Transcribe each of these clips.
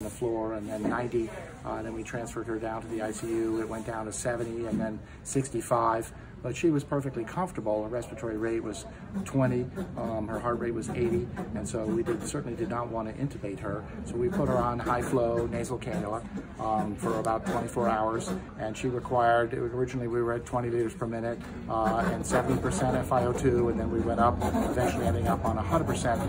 the floor and then 90. Uh, then we transferred her down to the ICU. It went down to 70 and then 65 but she was perfectly comfortable. Her respiratory rate was 20, um, her heart rate was 80, and so we did, certainly did not want to intubate her. So we put her on high flow nasal cannula um, for about 24 hours, and she required, originally we were at 20 liters per minute uh, and 70% FiO2, and then we went up, eventually ending up on 100%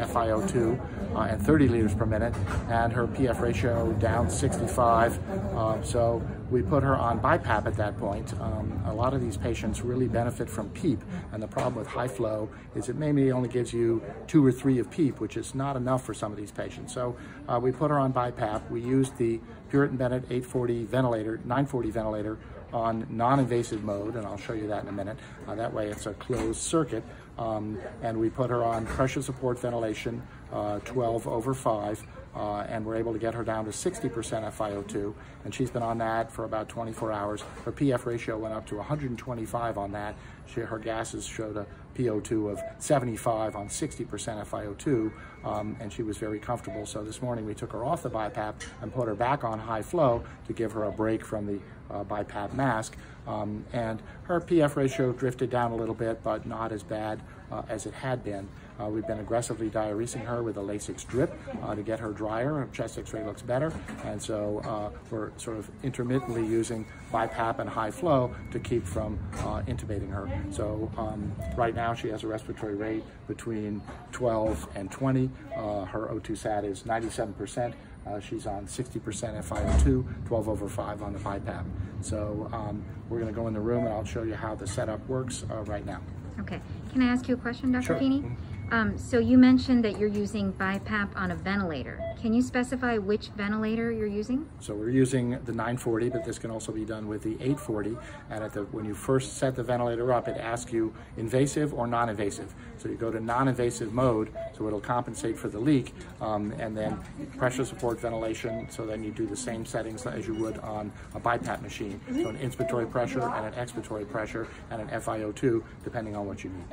FiO2 uh, and 30 liters per minute, and her PF ratio down 65. Uh, so we put her on BiPAP at that point. Um, a lot of these patients really benefit from PEEP, and the problem with high flow is it maybe only gives you two or three of PEEP, which is not enough for some of these patients. So uh, we put her on BiPAP. We used the Puritan Bennett 840 ventilator, 940 ventilator on non-invasive mode, and I'll show you that in a minute. Uh, that way it's a closed circuit. Um, and we put her on pressure support ventilation, uh, 12 over 5, uh, and we're able to get her down to 60% FiO2, and she's been on that for about 24 hours. Her PF ratio went up to 125 on that. She, her gases showed a PO2 of 75 on 60% FiO2, um, and she was very comfortable. So this morning we took her off the BiPAP and put her back on high flow to give her a break from the uh, BiPAP mask. Um, and her PF ratio drifted down a little bit, but not as bad uh, as it had been. Uh, we've been aggressively diuresing her with a Lasix drip uh, to get her drier. Her chest x-ray looks better. And so uh, we're sort of intermittently using BiPAP and high flow to keep from uh, intubating her. So um, right now she has a respiratory rate between 12 and 20. Uh, her O2 sat is 97%. Uh, she's on 60% FiO2, 12 over 5 on the BiPAP. So um, we're going to go in the room and I'll show you how the setup works uh, right now. Okay. Can I ask you a question, Dr. Sure. Feeney? Um, so you mentioned that you're using BiPAP on a ventilator. Can you specify which ventilator you're using? So we're using the 940, but this can also be done with the 840. And at the, when you first set the ventilator up, it asks you invasive or non-invasive. So you go to non-invasive mode, so it'll compensate for the leak, um, and then pressure support ventilation, so then you do the same settings as you would on a BiPAP machine. So an inspiratory pressure and an expiratory pressure and an FiO2, depending on what you need.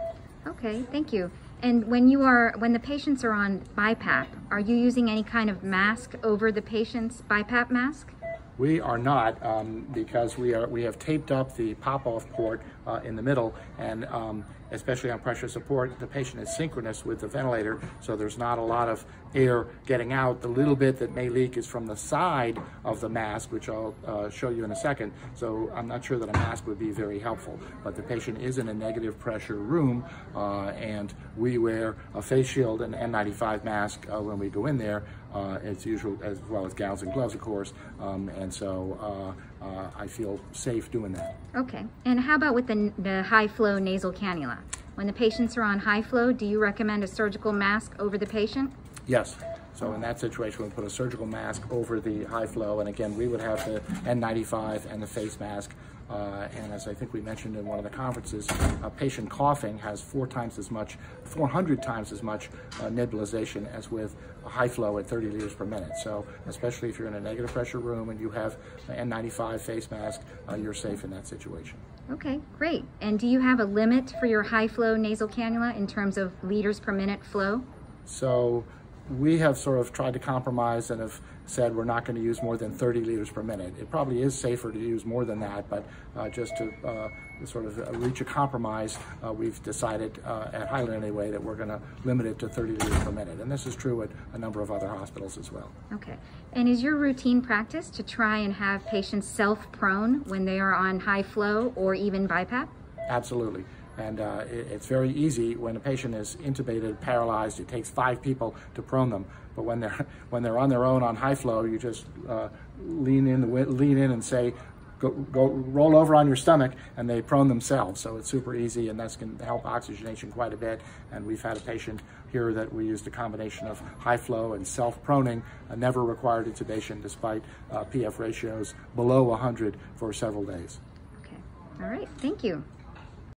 Okay, thank you. And when you are, when the patients are on BiPAP, are you using any kind of mask over the patient's BiPAP mask? We are not um, because we are we have taped up the pop-off port uh, in the middle, and um, especially on pressure support, the patient is synchronous with the ventilator, so there's not a lot of air getting out. The little bit that may leak is from the side of the mask, which I'll uh, show you in a second. So I'm not sure that a mask would be very helpful, but the patient is in a negative pressure room, uh, and we wear a face shield and N95 mask uh, when we go in there. Uh, as usual, as well as gowns and gloves, of course. Um, and so uh, uh, I feel safe doing that. Okay. And how about with the, the high flow nasal cannula? When the patients are on high flow, do you recommend a surgical mask over the patient? Yes. So in that situation, we put a surgical mask over the high flow, and again, we would have the N95 and the face mask. Uh, and as I think we mentioned in one of the conferences, a patient coughing has four times as much, 400 times as much uh, nebulization as with a high flow at 30 liters per minute. So especially if you're in a negative pressure room and you have an N95 face mask, uh, you're safe in that situation. Okay, great. And do you have a limit for your high flow nasal cannula in terms of liters per minute flow? So we have sort of tried to compromise and have said we're not going to use more than 30 liters per minute. It probably is safer to use more than that, but uh, just to uh, sort of uh, reach a compromise, uh, we've decided uh, at Highland anyway that we're going to limit it to 30 liters per minute. And this is true at a number of other hospitals as well. Okay. And is your routine practice to try and have patients self-prone when they are on high flow or even BiPAP? Absolutely. And uh, it, it's very easy when a patient is intubated, paralyzed. It takes five people to prone them. But when they're when they're on their own on high flow, you just uh, lean in, lean in, and say, go, go roll over on your stomach, and they prone themselves. So it's super easy, and that's going to help oxygenation quite a bit. And we've had a patient here that we used a combination of high flow and self proning, uh, never required intubation despite uh, PF ratios below 100 for several days. Okay. All right. Thank you.